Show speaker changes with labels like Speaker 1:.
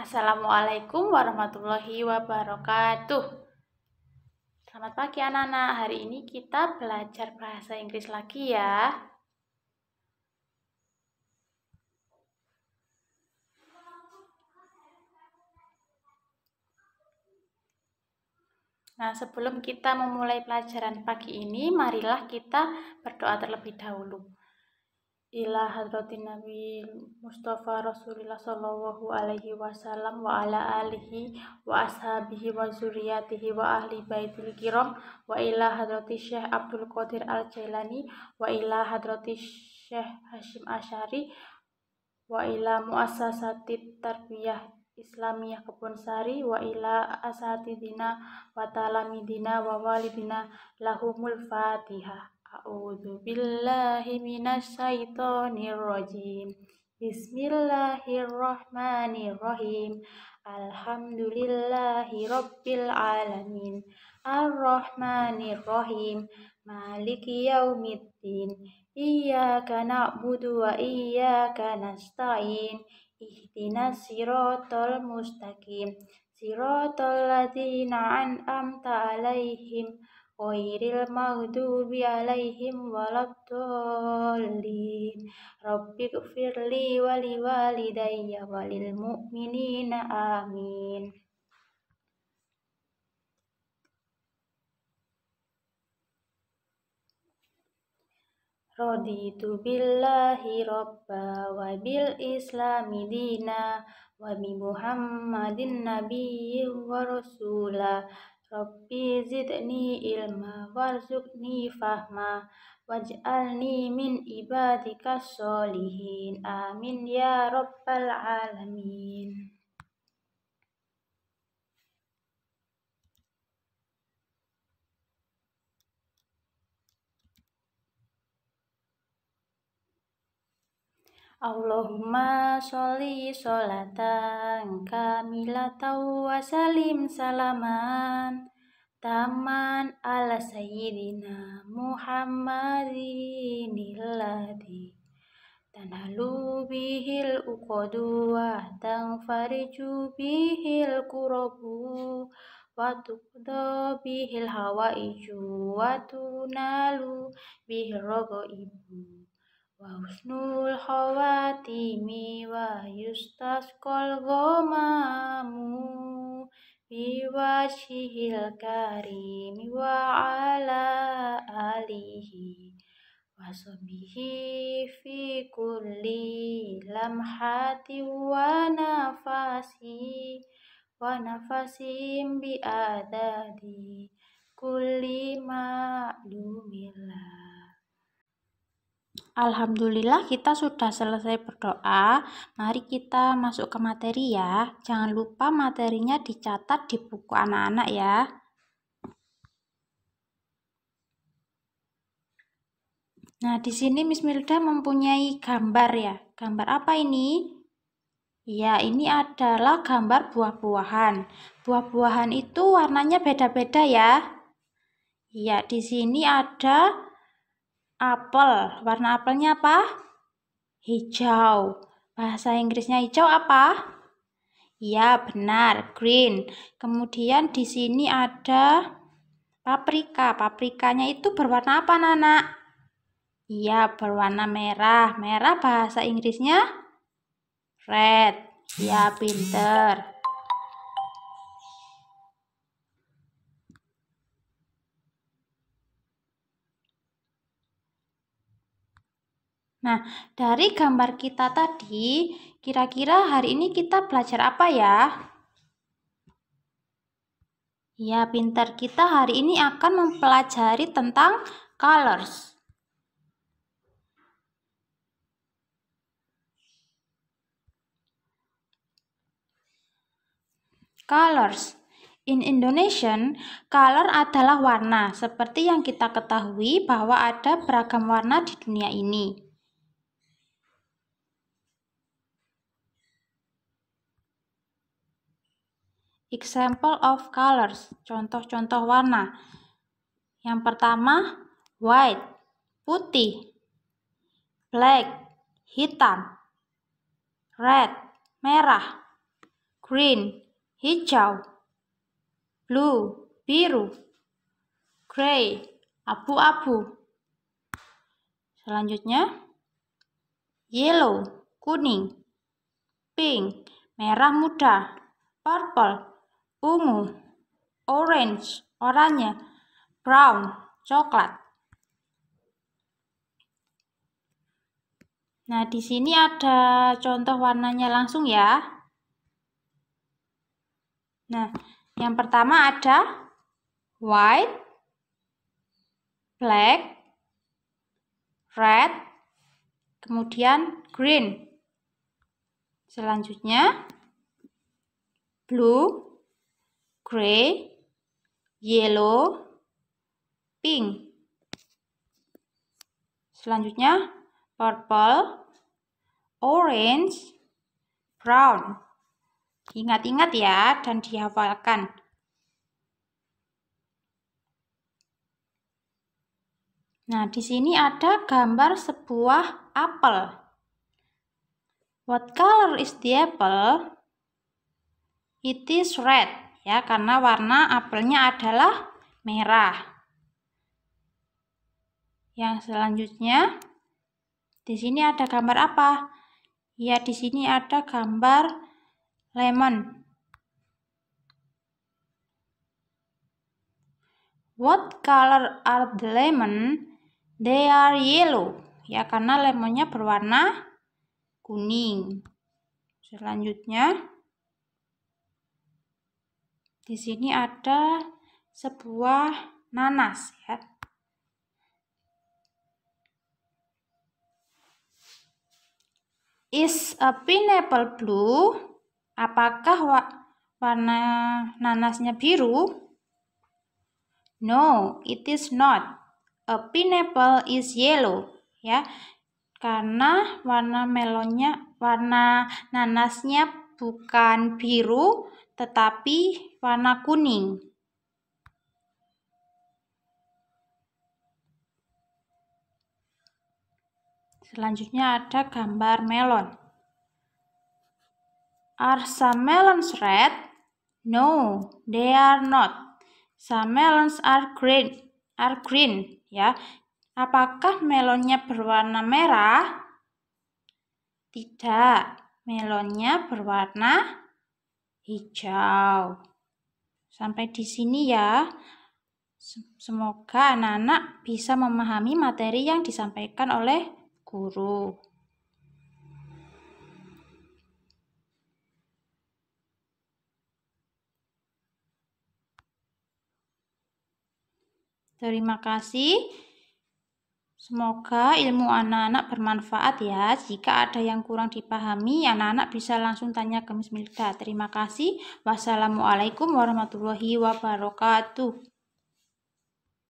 Speaker 1: Assalamualaikum warahmatullahi wabarakatuh. Selamat pagi anak-anak. Hari ini kita belajar bahasa Inggris lagi ya. Nah, sebelum kita memulai pelajaran pagi ini, marilah kita berdoa terlebih dahulu ila hadratin Nabi Mustafa Rasulullah Sallallahu Alaihi Wasallam wa ala alihi wa ashabihi wa zuriyatihi wa ahli baitil kiram wa ila hadrati Syekh Abdul Qadir Al Jailani wa ila hadrati Syekh Hashim Asyari wa ila muassasati tarbiyah Islamiyah Kebun Sari wa ila asatidina wa talamidina wa walidina lahumul fatihah A'udzu billahi minasyaitonir rajim. Bismillahirrahmanirrahim. Alhamdulillahi rabbil alamin. Arrahmanirrahim. Maliki yaumiddin. Iyyaka na'budu wa iyyaka nasta'in. Ihdinas siratal mustaqim. Siratal ladzina an'amta 'alaihim ghairil maghdubi alaihim waladdallin rabbi gfirli wali walidayya walil mu'minina amin Raditu billahi robba wa bil islami dina wa bi muhammadin nabiyyin wa rasula ربي زدني علما وارزقني فهما واجعلني من عبادك الصالحين آمين يا رب العالمين Allahumma sholli sholatan kamilatan wa salim salaman. Taman ala sayyidina Muhammadin illadhi tanhalu bihil uqadu wa tanfariju bihil kurabu wa tuqda bihil hawaiju wa tunalu bihil ibu wa husnul khawatimi wa yustasqal ghamamu biwajhil karimi wa ala alihi wa sahbihi fi kulli lamhati wa nafasi wa nafasim bi Alhamdulillah kita sudah selesai berdoa. Mari kita masuk ke materi ya. Jangan lupa materinya dicatat di buku anak-anak ya. Nah, di sini Miss Milda mempunyai gambar ya. Gambar apa ini? Ya, ini adalah gambar buah-buahan. Buah-buahan itu warnanya beda-beda ya. Ya, di sini ada apel. Warna apelnya apa? Hijau. Bahasa Inggrisnya hijau apa? Ya, benar, green. Kemudian di sini ada paprika. Paprikanya itu berwarna apa, Nana? Iya, berwarna merah. Merah bahasa Inggrisnya red. Ya, pinter. Nah, dari gambar kita tadi, kira-kira hari ini kita belajar apa ya? Ya, pintar kita hari ini akan mempelajari tentang colors. Colors. In Indonesian, color adalah warna, seperti yang kita ketahui bahwa ada beragam warna di dunia ini. Example of colors, contoh-contoh warna. Yang pertama, white, putih. Black, hitam. Red, merah. green, hijau, blue, biru, gray, abu-abu. Selanjutnya, yellow, kuning, pink, merah muda, purple, ungu, orange, oranye, brown, coklat. Nah, di sini ada contoh warnanya langsung ya. Nah, yang pertama ada white, black, red, kemudian green. Selanjutnya blue, gray, yellow, pink. Selanjutnya purple, orange, brown. Ingat-ingat ya dan dihafalkan. Nah, di sini ada gambar sebuah apel. What color is the apple? It is red, ya, karena warna apelnya adalah merah. Yang selanjutnya, di sini ada gambar apa? Ya, di sini ada gambar lemon. What color are the lemon? They are yellow. Ya, karena lemonnya berwarna kuning. Selanjutnya, di sini ada sebuah nanas ya. Is a pineapple blue? Apakah wa warna nanasnya biru? No, it is not. A pineapple is yellow. Ya, karena warna melonnya, warna nanasnya bukan biru, tetapi warna kuning. Selanjutnya ada gambar melon. Are some melons red? No, they are not. Some melons are green. Are green, ya. Apakah melonnya berwarna merah? Tidak, melonnya berwarna hijau. Sampai di sini ya. Semoga anak-anak bisa memahami materi yang disampaikan oleh guru. Terima kasih. Semoga ilmu anak-anak bermanfaat ya. Jika ada yang kurang dipahami, anak-anak bisa langsung tanya ke Miss Milda. Terima kasih. Wassalamualaikum warahmatullahi wabarakatuh.